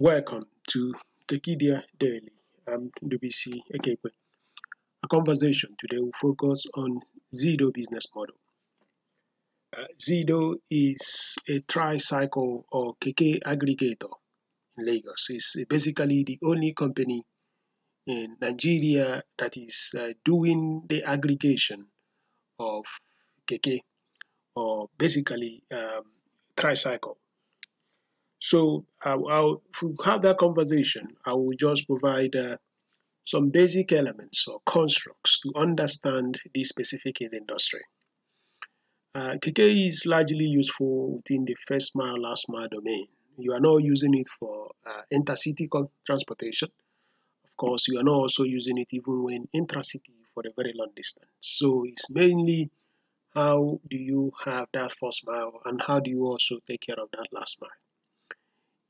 Welcome to Tekedia Daily. I'm Ndubuisi Ekekwe. A conversation today will focus on Zido business model. Uh, Zido is a tricycle or Keke aggregator in Lagos. It's basically the only company in Nigeria that is uh, doing the aggregation of Keke or basically um, tricycle. So I'll, I'll, have that conversation, I will just provide uh, some basic elements or constructs to understand this specific industry. Uh, Keke is largely useful within the first mile, last mile domain. You are not using it for uh, intercity transportation. Of course, you are not also using it even when intracity for a very long distance. So it's mainly how do you have that first mile and how do you also take care of that last mile.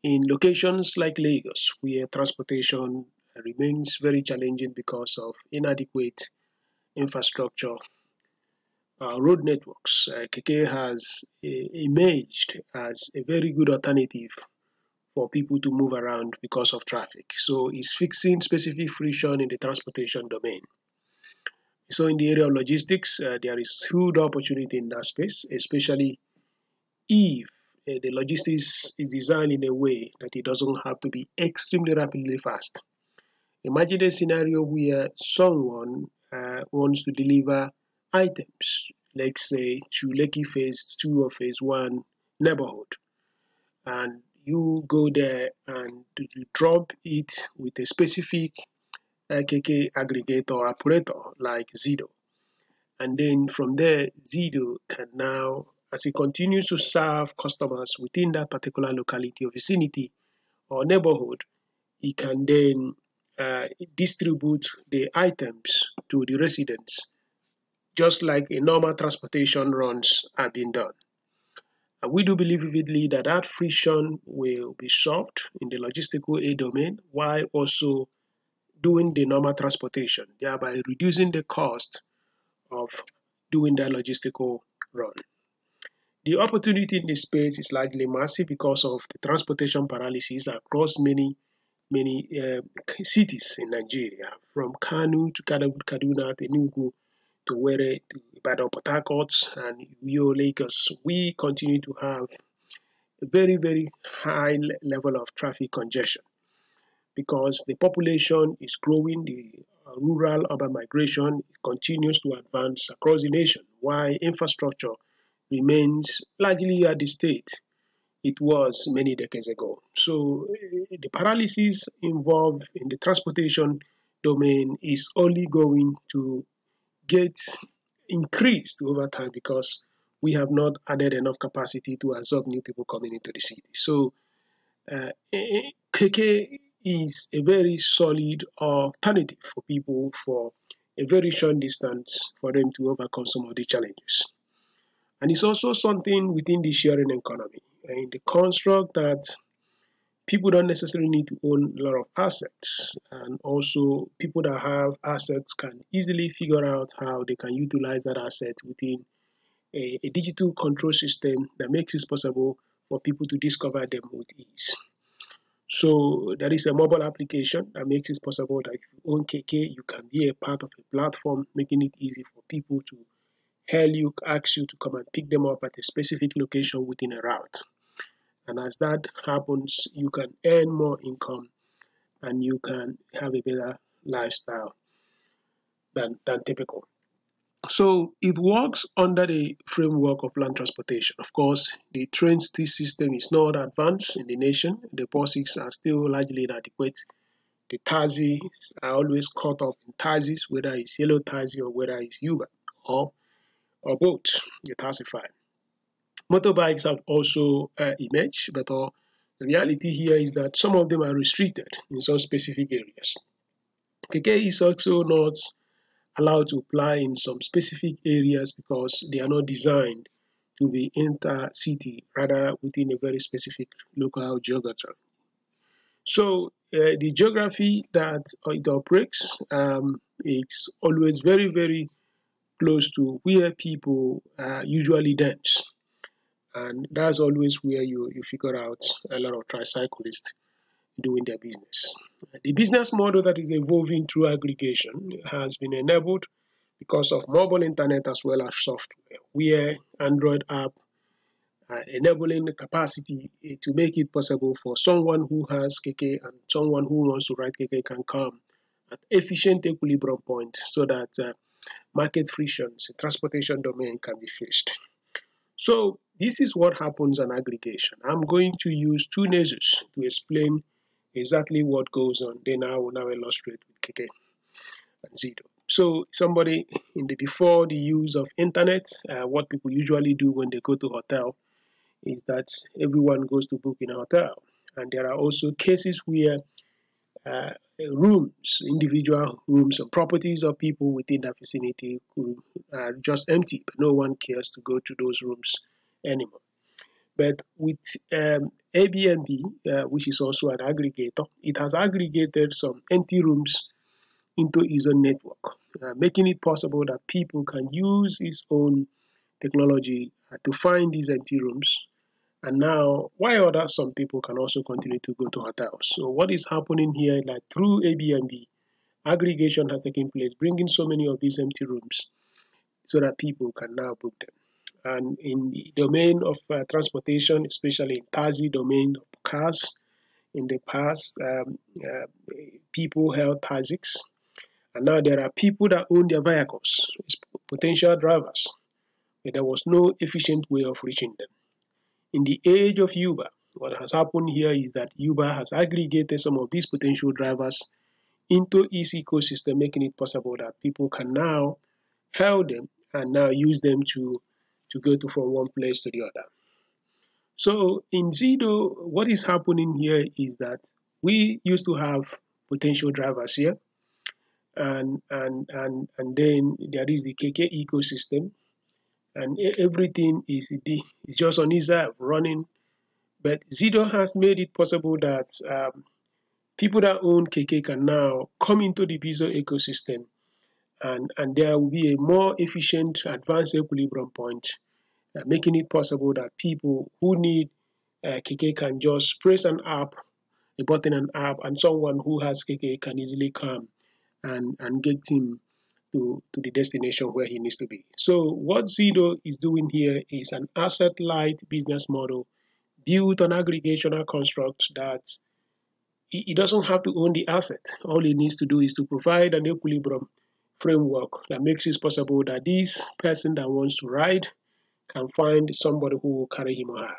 In locations like Lagos, where transportation remains very challenging because of inadequate infrastructure, uh, road networks, uh, Keke has uh, emerged as a very good alternative for people to move around because of traffic. So it's fixing specific friction in the transportation domain. So in the area of logistics, uh, there is huge opportunity in that space, especially if uh, the logistics is designed in a way that it doesn't have to be extremely rapidly fast. Imagine a scenario where someone uh, wants to deliver items, let's say to Lekki Phase 2 or Phase 1 neighborhood, and you go there and you drop it with a specific Keke aggregator operator like Zido. And then from there, Zido can now as he continues to serve customers within that particular locality or vicinity or neighborhood, he can then uh, distribute the items to the residents just like a normal transportation runs are being done. And we do believe vividly that that friction will be solved in the logistical A domain while also doing the normal transportation, thereby reducing the cost of doing that logistical run. The opportunity in this space is largely massive because of the transportation paralysis across many, many uh, cities in Nigeria, from Kano to Kaduna to Enugu to Warri to Ibadan, Port Harcourt, and Uyo, Lagos. We continue to have a very, very high level of traffic congestion because the population is growing, the rural urban migration continues to advance across the nation, while infrastructure remains largely at the state it was many decades ago. So the paralysis involved in the transportation domain is only going to get increased over time because we have not added enough capacity to absorb new people coming into the city. So uh, Keke is a very solid alternative for people for a very short distance for them to overcome some of the challenges. And it's also something within the sharing economy, in the construct that people don't necessarily need to own a lot of assets. And also, people that have assets can easily figure out how they can utilize that asset within a, a digital control system that makes it possible for people to discover them with ease. So there is a mobile application that makes it possible that if you own Keke, you can be a part of a platform, making it easy for people to hail you, ask you to come and pick them up at a specific location within a route. And as that happens, you can earn more income and you can have a better lifestyle than, than typical. So it works under the framework of land transportation. Of course, the train system is not advanced in the nation. The buses are still largely inadequate. The taxis are always caught up in taxis, whether it's yellow taxi or whether it's Uber or or Bolt the taxify. Motorbikes have also uh, emerged, but uh, the reality here is that some of them are restricted in some specific areas. Keke is also not allowed to apply in some specific areas because they are not designed to be inter-city, rather within a very specific local geography. So uh, the geography that it operates um, is always very, very close to where people uh, usually dance. And that's always where you, you figure out a lot of tricyclists doing their business. The business model that is evolving through aggregation has been enabled because of mobile internet as well as software, where Android app uh, enabling the capacity eh, to make it possible for someone who has Keke and someone who wants to write Keke can come at efficient equilibrium point so that uh, market frictions transportation domain can be faced. So this is what happens on aggregation. I'm going to use two Nessus to explain exactly what goes on. Then I will now illustrate with Keke and Zido. So somebody in the before the use of internet, uh, what people usually do when they go to hotel is that everyone goes to book in a hotel. And there are also cases where uh, rooms, individual rooms and properties of people within that vicinity are just empty, but no one cares to go to those rooms anymore. But with um, Airbnb, uh, which is also an aggregator, it has aggregated some empty rooms into its own network, uh, making it possible that people can use its own technology uh, to find these empty rooms. And now, while other some people can also continue to go to hotels. So what is happening here, like through Airbnb, aggregation has taken place, bringing so many of these empty rooms so that people can now book them. And in the domain of uh, transportation, especially in taxi domain of cars, in the past, um, uh, people held taxis and now there are people that own their vehicles, potential drivers, but there was no efficient way of reaching them. In the age of Uber, what has happened here is that Uber has aggregated some of these potential drivers into its ecosystem, making it possible that people can now hail them and now use them to, to go to from one place to the other. So in Zido, what is happening here is that we used to have potential drivers here and and and and then there is the Keke ecosystem, and everything is just on its app running. But Zido has made it possible that um, people that own Keke can now come into the Zido ecosystem, and and there will be a more efficient, advanced equilibrium point, uh, making it possible that people who need uh, Keke can just press an app, a button an app, and someone who has Keke can easily come and, and get him to, to the destination where he needs to be. So what Zido is doing here is an asset-light business model built on aggregational constructs that he doesn't have to own the asset. All he needs to do is to provide an equilibrium framework that makes it possible that this person that wants to ride can find somebody who will carry him or her.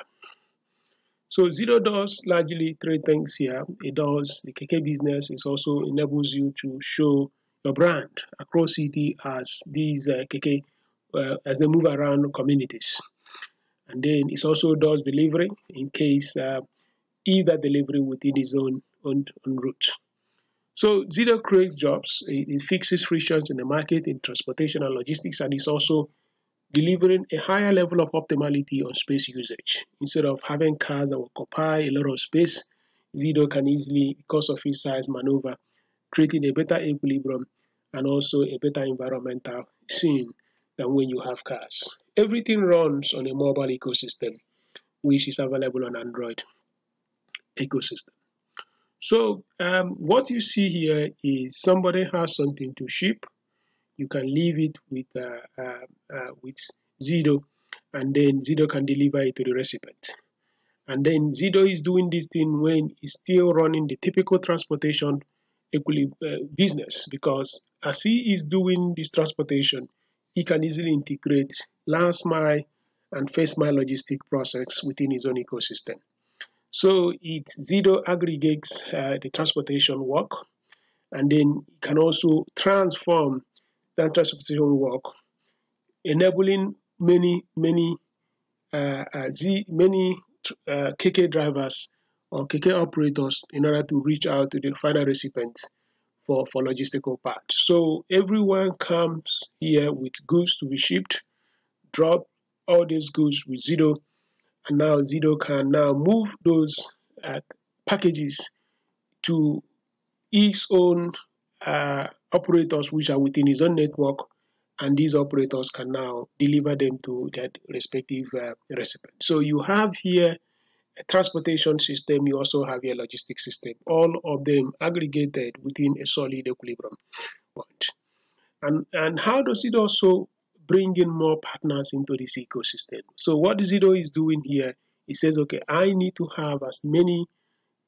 So Zido does largely three things here. It does the Keke business. It also enables you to show your brand across city as these uh, Keke uh, as they move around communities. And then it also does delivery in case uh, delivery within its own, own, own route. So Zido creates jobs. It, it fixes frictions in the market in transportation and logistics, and it's also delivering a higher level of optimality on space usage. Instead of having cars that will occupy a lot of space, Zido can easily, because of its size, maneuver, creating a better equilibrium and also a better environmental scene than when you have cars. Everything runs on a mobile ecosystem, which is available on Android ecosystem. So um, what you see here is somebody has something to ship, you can leave it with uh, uh, uh, with Zido, and then Zido can deliver it to the recipient. And then Zido is doing this thing when it's still running the typical transportation equally uh, business because as he is doing this transportation, he can easily integrate last mile and first mile logistic process within his own ecosystem. So it Zido aggregates uh, the transportation work and then can also transform that transportation work, enabling many, many uh, uh, Z, many uh, Keke drivers or Keke operators in order to reach out to the final recipient for, for logistical part. So everyone comes here with goods to be shipped, drop all these goods with Zido, and now Zido can now move those uh, packages to its own uh, operators which are within his own network and these operators can now deliver them to their respective uh, recipient. So you have here transportation system, you also have your logistics system, all of them aggregated within a solid equilibrium point. And, and how does it also bring in more partners into this ecosystem? So what Zido is doing here, he says, okay, I need to have as many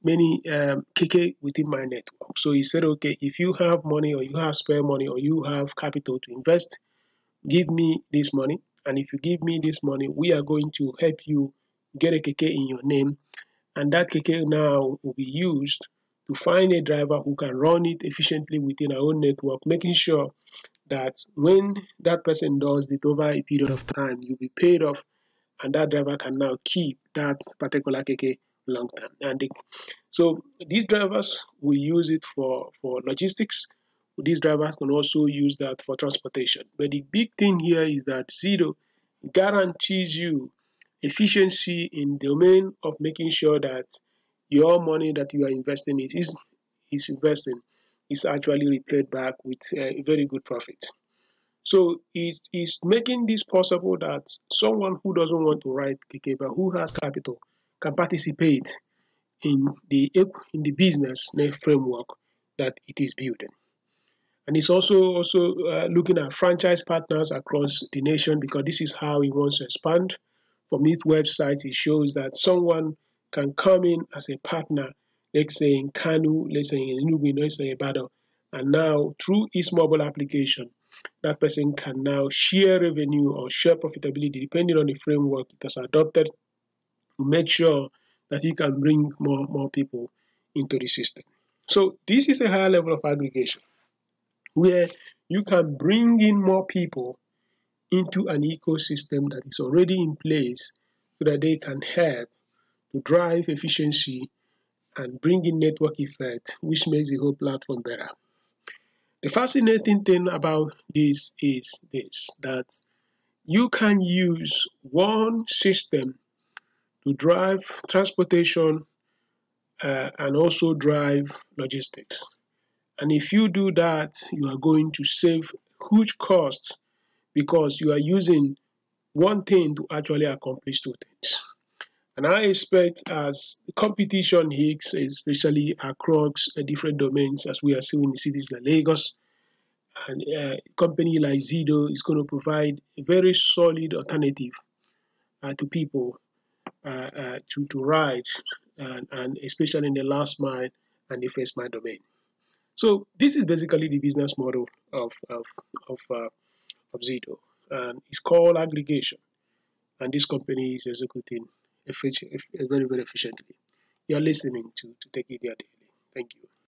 many um, Keke within my network. So he said, okay, if you have money or you have spare money or you have capital to invest, give me this money. And if you give me this money, we are going to help you get a Keke in your name. And that Keke now will be used to find a driver who can run it efficiently within our own network, making sure that when that person does it over a period of time, you'll be paid off and that driver can now keep that particular Keke long term. And they, so these drivers will use it for, for logistics. These drivers can also use that for transportation. But the big thing here is that Zido guarantees you efficiency in the domain of making sure that your money that you are investing in is, is investing is actually repaid back with a very good profit. So it is making this possible that someone who doesn't want to write but who has capital can participate in the in the business framework that it is building. And it's also also uh, looking at franchise partners across the nation because this is how he wants to expand. From his website, it shows that someone can come in as a partner, let's say in Kano, let's say in Enugu, let's say Ibadan, and now through his mobile application, that person can now share revenue or share profitability depending on the framework it has adopted make sure that he can bring more, more people into the system. So this is a higher level of aggregation where you can bring in more people into an ecosystem that is already in place so that they can help to drive efficiency and bring in network effect, which makes the whole platform better. The fascinating thing about this is this, that you can use one system to drive transportation uh, and also drive logistics. And if you do that, you are going to save huge costs because you are using one thing to actually accomplish two things. And I expect as competition hits, especially across uh, different domains, as we are seeing in cities like Lagos, and uh, a company like Zido is going to provide a very solid alternative uh, to people uh, uh, to, to ride, and, and especially in the last mile and the first mile domain. So this is basically the business model of, of, of, uh, of Zido. And it's called aggregation. And this company is executing very, very efficiently. You are listening to, to Tekedia Daily. Thank you.